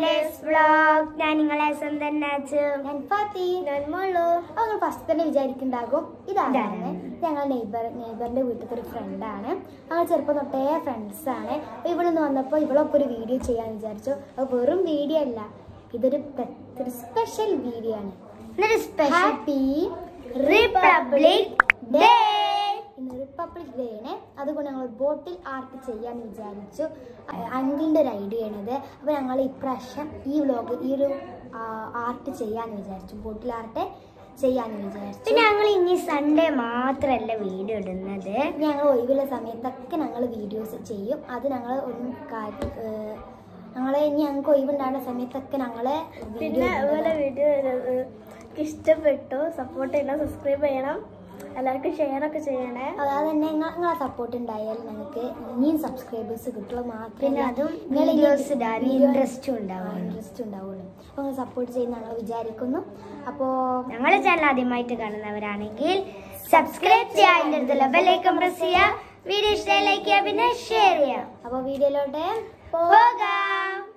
Vlog ഞാൻ നിങ്ങളെ സ്വന്തം ഞാൻ ഫാത്തി. മോളു. അവൾ നിങ്ങൾ ഫസ്റ്റ് തന്നെ വിചാരിക്കുന്നുണ്ടാകും. ഇതാണ്. ഞങ്ങൾ നെയ്ബർ നെയ്ബറിന്റെ വീട്ടിലത്തെ ഒരു ഫ്രണ്ടാണ് ഞങ്ങൾ ചെറുപ്പം തൊട്ടേ ഫ്രണ്ട്സ് ആണ്. അപ്പോൾ ഇവിടെ നിന്ന് വന്നപ്പോൾ ഇവളൊപ്പം ഒരു വീഡിയോ ചെയ്യാൻ വിചാരിച്ചു. അപ്പൊ വെറും വീഡിയോ അല്ല. ഇതൊരു ഒരു സ്പെഷ്യൽ വീഡിയോ ആണ്. Special happy Republic Day Republic Day ആണ് അതുകൊണ്ട് ഞങ്ങൾ ബോട്ടിൽ ആർട്ട് ചെയ്യാന്ന് വിചാരിച്ചു. അങ്കിളിന്റെ ഒരു ഐഡിയ ആണിത്. അപ്പോൾ ഞങ്ങൾ ഇപ്രാവശ്യം ഈ വ്ലോഗ് ഈ ഒരു ആർട്ട് ചെയ്യാന്ന് വിചാരിച്ചു. ബോട്ടിൽ ആർട്ട് ചെയ്യാന്ന് വിചാരിച്ചു. പിന്നെ ഞങ്ങൾ ഇനി സൺഡേ മാത്രമല്ല വീഡിയോ ഇടുന്നത്? ഞങ്ങൾ ഒഴിവുള്ള സമയത്തൊക്കെ ഞങ്ങൾ വീഡിയോസ് ചെയ്യും. അത് ഞങ്ങൾ ഒന്നും ഞങ്ങൾ ഇനി ഞങ്ങൾക്ക് ഒഴിവുണ്ടാകുന്ന സമയത്തൊക്കെ ഞങ്ങൾ പിന്നെ വീഡിയോ ഇഷ്ടപ്പെട്ടു. സപ്പോർട്ട് ചെയ്യണം സബ്സ്ക്രൈബ് ചെയ്യണം. എല്ലാവർക്കും ഷെയർ ഒക്കെ ചെയ്യണേ. അതായത് തന്നെ നിങ്ങളെ സപ്പോർട്ട് ഉണ്ടായാൽ ഞങ്ങൾക്ക് ഇനിയും സബ്സ്ക്രൈബേഴ്സ് കിട്ടുള്ളൂ പിന്നെ അതും ഇൻട്രസ്റ്റ് ഉണ്ടാവും ഇൻട്രസ്റ്റ് ഉണ്ടാവുള്ളൂ അപ്പോൾ സപ്പോർട്ട് ചെയ്യുന്ന ഞങ്ങൾ വിചാരിക്കുന്നു. അപ്പോൾ ഞങ്ങളെ ചാനൽ ആദ്യമായിട്ട് കാണുന്നവരാണെങ്കിൽ സബ്സ്ക്രൈബ് ചെയ്യാൻ ബെല്ലൈക്കൺ പ്രസ് ചെയ്യുക വീഡിയോ ഇഷ്ടമായി ലൈക്ക് ചെയ്യുക പിന്നെ ഷെയർ ചെയ്യുക അപ്പോൾ വീഡിയോയിലോട്ട് പോകാം.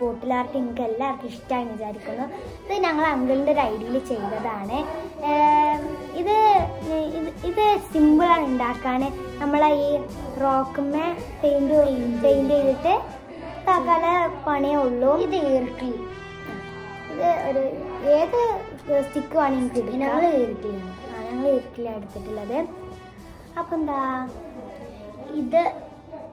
ബോട്ടിൽ ആർട്ട് നിങ്ങൾക്ക് എല്ലാവർക്കും ഇഷ്ടമായി വിചാരിക്കുന്നു. ഇത് ഞങ്ങൾ അങ്കിളിന്റെ ഒരു ഐഡിയയിൽ ചെയ്തതാണ്. ഇത് ഇത് സിമ്പിളാണ് ഉണ്ടാക്കാൻ. നമ്മളെ ഈ റോക്കുമ്മേ പെയിന്റ് പെയിന്റ് ചെയ്തിട്ട് താക്കാല പണിയേ ഉള്ളൂ. ഇത് ഈർക്കിളി ഇത് ഒരു ഏത് സ്റ്റിക്ക് വേണമെങ്കിൽ ഞങ്ങൾ ഈർക്കിളിയാണ് ആ ഞങ്ങൾ ഈർക്കിളിയാണ് എടുത്തിട്ടുള്ളത്. അപ്പം എന്താ ഇത്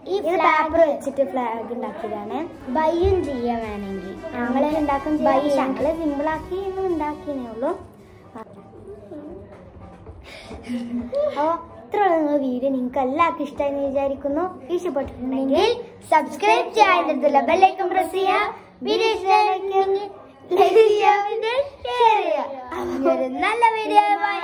ഈ പേപ്പർ വെച്ചിട്ട് ഫ്ലാഗ് ഉണ്ടാക്കിയതാണ്. ബയ്യും ചെയ്യാൻ വേണമെങ്കിൽ ഞങ്ങൾ ഉണ്ടാക്കും ബൈ ഞങ്ങൾ സിമ്പിളാക്കി ഉണ്ടാക്കിയേ ഉള്ളൂ. അപ്പോൾ ഇത്രയുള്ള വീഡിയോ നിങ്ങൾക്ക് എല്ലാവർക്കും ഇഷ്ടമായി വിചാരിക്കുന്നു. ഇഷ്ടപ്പെട്ടിട്ടുണ്ടെങ്കിൽ സബ്സ്ക്രൈബ് ചെയ്യാൻ ബെല്ലൈക്കൺ പ്രസ് ചെയ്യുക വീഡിയോ ഇഷ്ടമായെങ്കിൽ ലൈക്ക് ചെയ്യുക ഷെയർ ചെയ്യുക നല്ല വീഡിയോ അടുത്ത